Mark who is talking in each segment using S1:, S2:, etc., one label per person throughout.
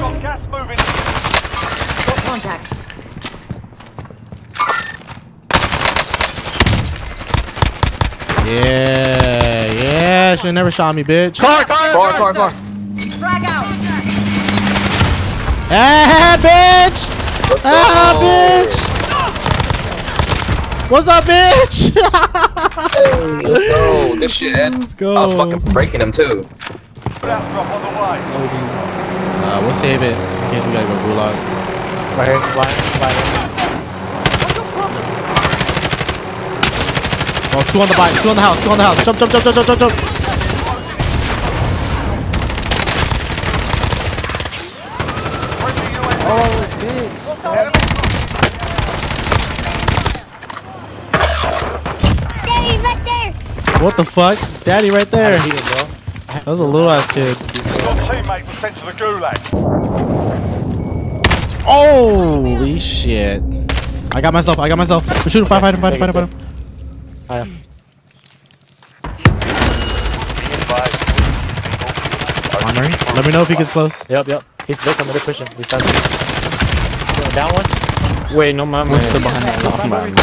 S1: got gas moving.
S2: Got Contact.
S3: Yeah, yeah. Should never shot me, bitch.
S4: Car, car,
S5: Car, car, car.
S2: Frag out.
S3: Ah, bitch!
S5: Let's
S3: Ah,
S5: go.
S3: bitch! What's up, bitch?
S5: Hey, let's go. Good shit,
S3: Let's go.
S5: I was fucking breaking him too.
S1: Out drop on the way.
S3: Uh, we'll save it in case we gotta go gulag.
S4: Right here, flying, flying.
S3: Oh, two on the bike, two on the house, two on the house. Jump, jump, jump, jump, jump, jump, jump.
S1: Friendly UAV.
S4: Oh,
S1: Enemy
S6: Daddy, right there.
S3: What the fuck? Daddy right there.
S4: Heating, bro.
S3: That was a little ass kid.
S1: Your teammate was sent to the gulag.
S3: Holy shit. I got myself, I got myself. Shoot him, fight, fight him, fight him, fight him, fight him.
S4: I am.
S3: Armory. Let me know if he gets close.
S4: Yep, yep. He's look, I'm gonna push him. He's down. Down one. Wait, no mames.
S7: What's the behind that? No, man.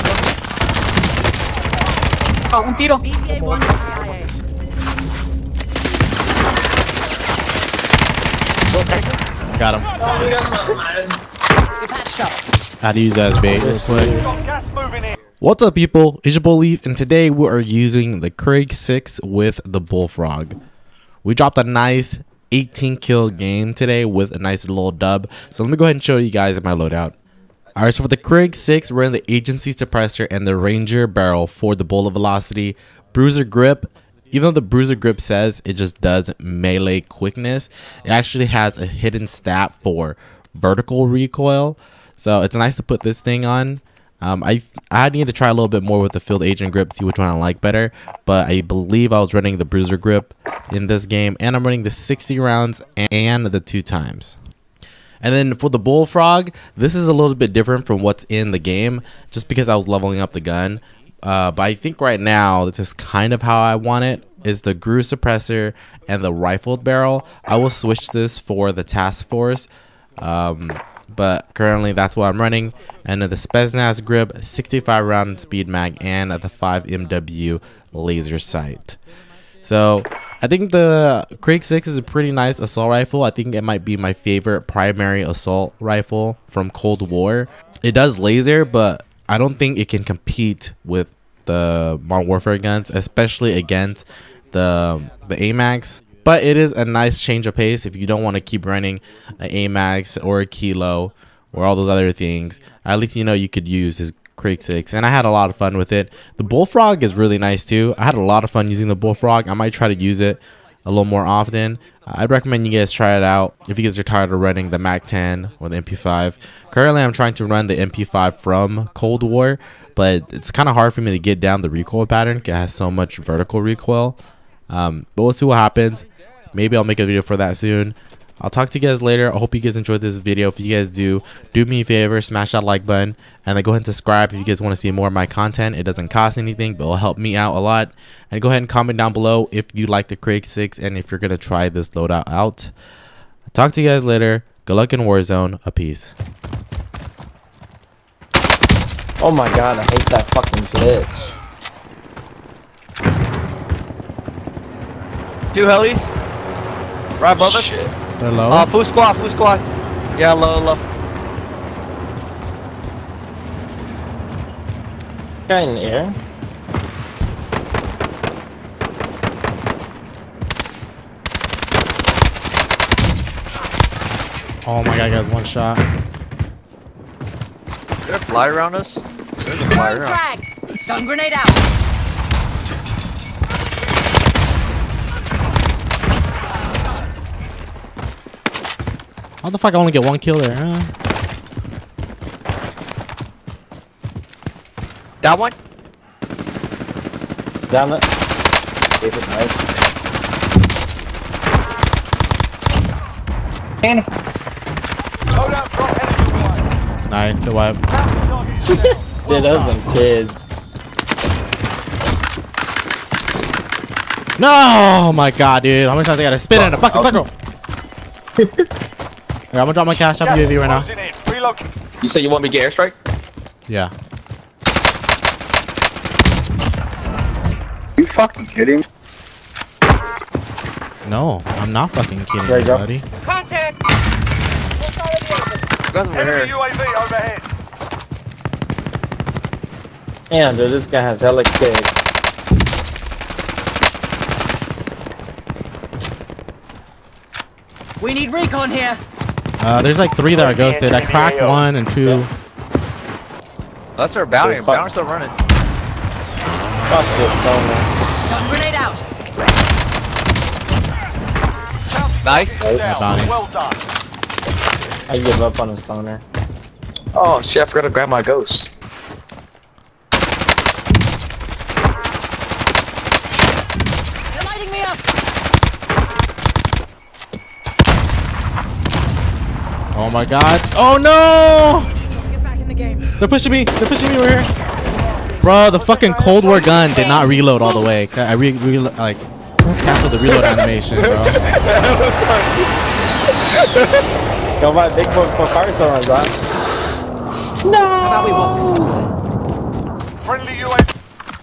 S8: Oh, un tiro.
S3: Got him.
S2: Patched
S3: to use that as bait real quick.
S1: Got gas moving in.
S3: What's up, people? It's your boy Leaf, and today we are using the Krig 6 with the Bullfrog. We dropped a nice 18 kill game today with a nice little dub. So let me go ahead and show you guys my loadout. Alright, so for the Krig 6, we're in the Agency Suppressor and the Ranger Barrel for the Bullet Velocity. Bruiser Grip, even though the Bruiser Grip says it just does melee quickness, it actually has a hidden stat for vertical recoil. So it's nice to put this thing on. Um, I I need to try a little bit more with the field agent grip, see which one I like better. But I believe I was running the bruiser grip in this game, and I'm running the 60 rounds and the two times. And then for the bullfrog, this is a little bit different from what's in the game, just because I was leveling up the gun. Uh, but I think right now this is kind of how I want it. Is the GRU suppressor and the rifled barrel. I will switch this for the task force. Um, but currently that's what I'm running. And the Spetsnaz grip, 65 round speed mag, and the 5 MW laser sight. So I think the Krig 6 is a pretty nice assault rifle. I think it might be my favorite primary assault rifle from Cold War. It does laser, but I don't think it can compete with the Modern Warfare guns, especially against the the AMAX. But it is a nice change of pace if you don't want to keep running an AMAX or a Kilo or all those other things. At least you know you could use this Krig 6 and I had a lot of fun with it. The Bullfrog is really nice too. I had a lot of fun using the Bullfrog. I might try to use it a little more often. I'd recommend you guys try it out if you guys are tired of running the MAC 10 or the MP5. Currently, I'm trying to run the MP5 from Cold War, but it's kind of hard for me to get down the recoil pattern because it has so much vertical recoil. Um, but we'll see what happens. Maybe I'll make a video for that soon. I'll talk to you guys later. I hope you guys enjoyed this video. If you guys do, do me a favor, smash that like button, and then go ahead and subscribe if you guys want to see more of my content. It doesn't cost anything, but it'll help me out a lot. And go ahead and comment down below if you like the Krig 6 and if you're going to try this loadout out. talk to you guys later. Good luck in Warzone. A peace.
S7: Oh my god, I hate that fucking glitch.
S4: Two helis. Right above us.
S5: Shit.
S3: Hello?
S4: Uh, full squad, full squad. Yeah, low, low.
S7: Guy in the air.
S3: oh my god, guys, one shot.
S4: Is there a fly around us? There's a fly around.
S2: frag. Stun grenade out.
S3: How the fuck I only get one kill there, huh?
S4: That one?
S7: Down it.
S5: David, nice.
S1: Load out drop heading your way.
S3: Nice, good wipe.
S1: Target.
S7: Dude, those them kids.
S3: No! Oh my god, dude. How many times I gotta spin in a fucking circle? I'm gonna drop my cash up
S1: Gas
S3: UAV right now.
S1: closing
S5: You say you want me to get airstrike?
S3: Yeah.
S5: You fucking kidding?
S3: No, I'm not fucking kidding
S4: There
S3: you,
S4: you go.
S3: buddy.
S6: Contact.
S7: Guys
S1: Enemy
S7: here.
S1: UAV overhead.
S4: Damn, dude, this guy has hella kicks.
S2: We need recon here.
S3: Uh, there's like three that are ghosted. I cracked one and two.
S7: That's our bounty.
S4: Dude, fuck.
S7: Bounty's still running.
S4: Fuck this stoner.
S2: Stun grenade out.
S7: Nice.
S1: Down. Well done.
S4: I give up on the stoner.
S5: Oh shit! I forgot to grab my ghost.
S2: They're lighting me up.
S3: Oh my god. Oh no!
S2: Get back in the game.
S3: They're pushing me. They're pushing me over here. Bro, the fucking Cold War gun did not reload all the way. I re, re like canceled the reload animation, bro.
S4: Go buy big book for fire stoner, bro.
S2: How about we walk this off?
S1: Friendly UAV.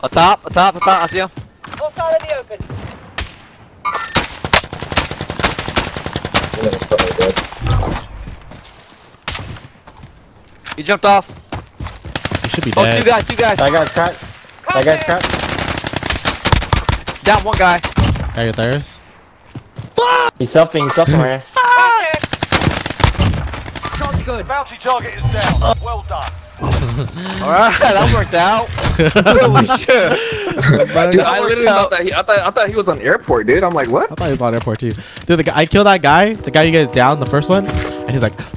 S7: A top, a top, a top. I see him.
S6: Hostile in the open.
S5: Yeah, it's probably dead.
S7: He jumped off.
S3: You should be
S7: Oh, two
S3: dead.
S7: guys, two guys.
S4: That guy's cracked. That guy's cracked.
S7: Down one guy.
S3: Got your thirst.
S4: He's selfing, he's selfing right here.
S2: Shot's good.
S1: Bounty target is down. Well done.
S7: All right, that worked out. Holy shit.
S5: Dude, I literally thought that he, I thought, I thought he was on airport, dude. I'm like, what?
S3: I thought he was on airport too. Dude, the guy, I killed that guy, the guy you guys down, the first one, and he's like, "Fuck!"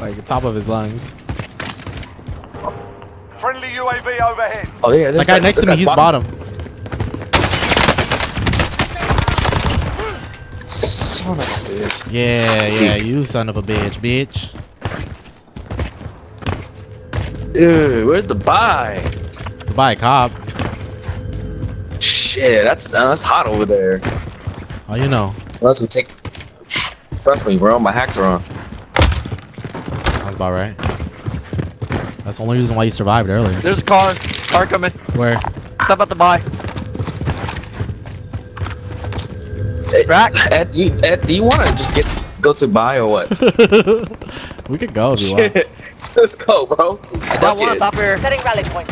S3: Like the top of his lungs.
S1: Friendly UAV overhead.
S5: Oh yeah, this
S3: That guy next to me, he's bottom.
S5: Son of a bitch.
S3: Yeah, yeah, you son of a bitch, bitch.
S5: Dude, where's the buy?
S3: The a cop.
S5: Shit, that's uh, that's hot over there.
S3: Oh, you know.
S5: Let's go take. Trust me, bro. My hacks are on.
S3: Sounds about right. That's the only reason why you survived earlier.
S7: There's a car. Car coming.
S3: Where?
S7: Stop at the buy.
S5: Ed,
S7: Rack.
S5: Ed, you, Ed, do you want to just get go to buy or what?
S3: we could go if you want.
S5: Shit. Let's go, bro.
S7: Down
S5: Fuck
S7: one on
S5: it.
S7: top here.
S6: Setting rally point.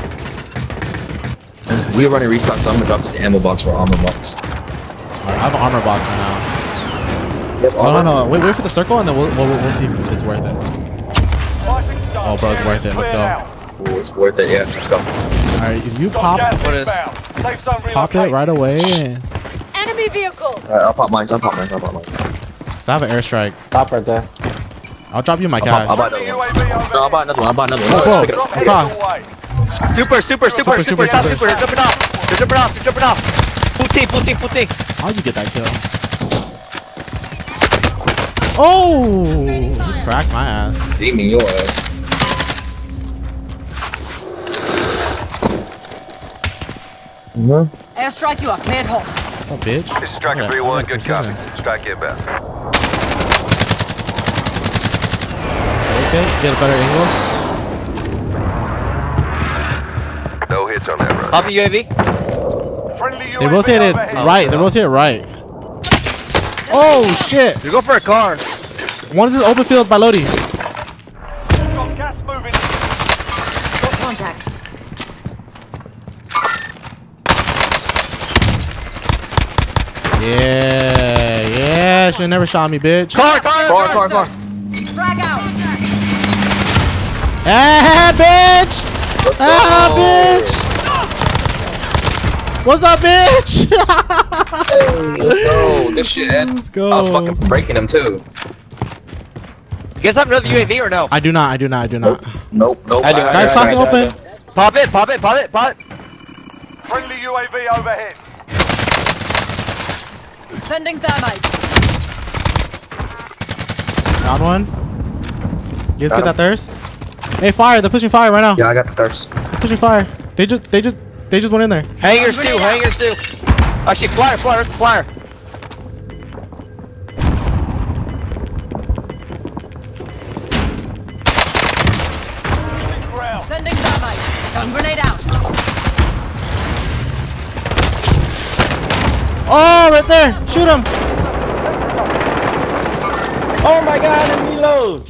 S5: We're running restock, so I'm gonna drop this ammo box for armor box.
S3: Alright, I have an armor box right now.
S5: Yep,
S3: No, no, no. Wait, wait for the circle, and then we'll, we'll, we'll see if it's worth it. Oh, bro, it's worth it. Let's go.
S5: Ooh, it's worth it. Yeah, let's go.
S3: Alright, if you pop,
S1: gas
S7: What is-
S1: inbound. Safe zone
S3: pop it right away.
S6: Enemy vehicle.
S5: Alright, I'll pop mines. I'll pop mines. I'll pop mines.
S3: so I have an airstrike.
S4: Top right there.
S3: I'll drop you my cash.
S5: I'll, pop, I'll
S3: cash.
S5: buy another one.
S1: UAV overhead.
S5: No, I'll buy another one. I'll buy another one.
S3: Oh,
S5: Pick it
S3: bro.
S5: up.
S1: Drop
S3: Across.
S1: headed your way.
S7: Super, super, super,
S3: Super,
S7: super,
S3: super,
S7: top
S3: super.
S7: super. They're jumping off. They're jumping off. They're jumping off. Full team, full team, full team.
S3: How'd you get that kill? Oh! You cracked my ass.
S5: Demon your ass. Mm-hmm.
S2: Airstrike, you are cleared hot.
S3: What's up, bitch?
S1: This is Striker
S3: Yeah,
S1: 3-1, good
S3: precision.
S1: copy. Strike inbound.
S3: Rotate, get a better angle.
S1: No hits on that run.
S7: Popping UAV.
S1: Friendly UAV
S3: They rotated
S1: overhead.
S3: right. They rotated right. Oh shit!
S7: They're going for a car.
S3: One is in open field by Lodi.
S1: Got gas moving.
S2: Got contact.
S3: Yeah, yeah. Should never shot me, bitch.
S7: Car, car,
S5: Car, car, car.
S2: Frag out.
S3: Ah, bitch! Ah, bitch! What's up, bitch?
S5: Hey, let's go. Good shit, Ed.
S3: Let's go.
S5: I was fucking breaking him too.
S7: You guys have another UAV or no?
S3: I do not. I do not. I do not.
S5: Nope, nope.
S4: I do, I
S3: Guys,
S4: do,
S3: crossing
S4: I do,
S3: open.
S4: do.
S7: Pop it, pop it, pop it, pop it.
S1: Friendly UAV overhead.
S2: Sending thermite.
S3: Got one. You guys
S5: Got
S3: get that thirst? Hey, fire! They're pushing fire right now.
S5: Yeah, I got the thirst.
S3: Pushing fire. They just, they just, they just went in there.
S7: Hangers too, hangers too. Actually, flyer, flyer, that's flyer. Sending dynamite.
S2: Stun grenade out.
S3: Oh, right there. Shoot him.
S4: Oh my god, and reload.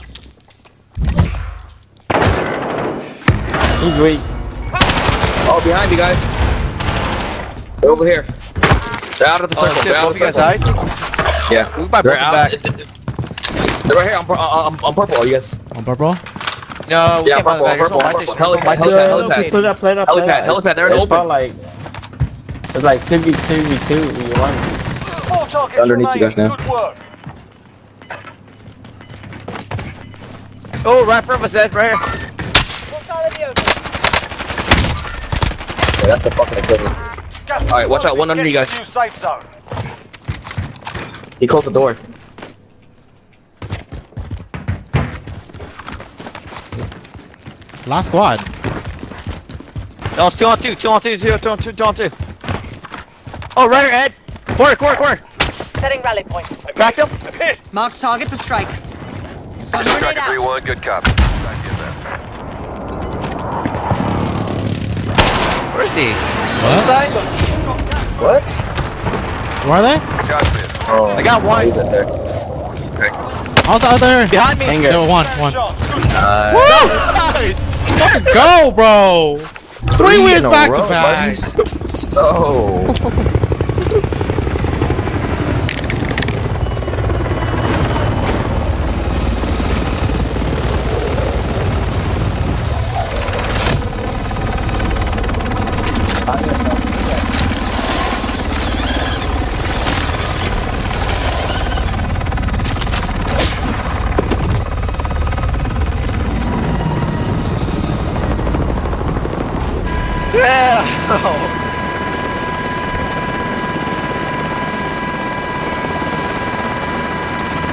S4: He's weak.
S5: Oh, behind you guys. They're over here. They're out of the
S7: Oh,
S5: circle.
S7: shit,
S5: They're out of
S7: you
S5: the
S7: guys
S5: circle.
S7: died?
S5: Yeah.
S7: Move my
S5: They're out.
S7: back.
S5: They're right here. I'm, pur- uh, I'm, I'm purple. Are you guys?
S3: On purple.
S7: No, we
S5: Yeah,
S7: can't find
S5: purple,
S7: the bag. There's no
S5: purple,
S7: light
S5: purple.
S7: station.
S5: Heli-
S7: Light
S5: heli-
S7: station.
S5: heli- helipad.
S4: Play that, play that, play
S5: Helipad,
S4: that.
S5: helipad, they're in
S4: It's
S5: open.
S4: like, it's like 2v2, v2, v1.
S7: Four targets
S5: Underneath you guys now.
S7: Oh, right in front of us, Ed, right here.
S6: Hostile in the open.
S5: Yeah, that's the fucking equivalent. Alright, watch out, one under you guys.
S7: to the new safe zone.
S5: He closed the door.
S3: Last squad.
S7: No, it's two on two, two on two, two, two on two, two on two. Oh, right here, Ed. Corner, corner, corner.
S6: Setting rally point.
S7: Cracked him.
S2: Marked target for strike. Stun grenade
S9: 3-1, good copy.
S7: Where is he?
S3: What?
S7: Side?
S5: What?
S3: Where are they?
S5: Oh,
S7: I got one.
S5: He's in there.
S3: Also out there.
S7: Behind me.
S4: Anger.
S3: There, one, one.
S7: Shot. Good
S5: Nice.
S3: Go, bro. Three
S5: in
S3: wins
S5: a
S3: back to back.
S5: buddy. So.
S7: Yeah.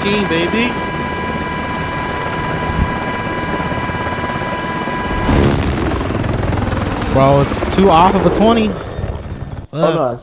S3: Team, baby. Bro, it's two off of a 20.
S4: Hold on.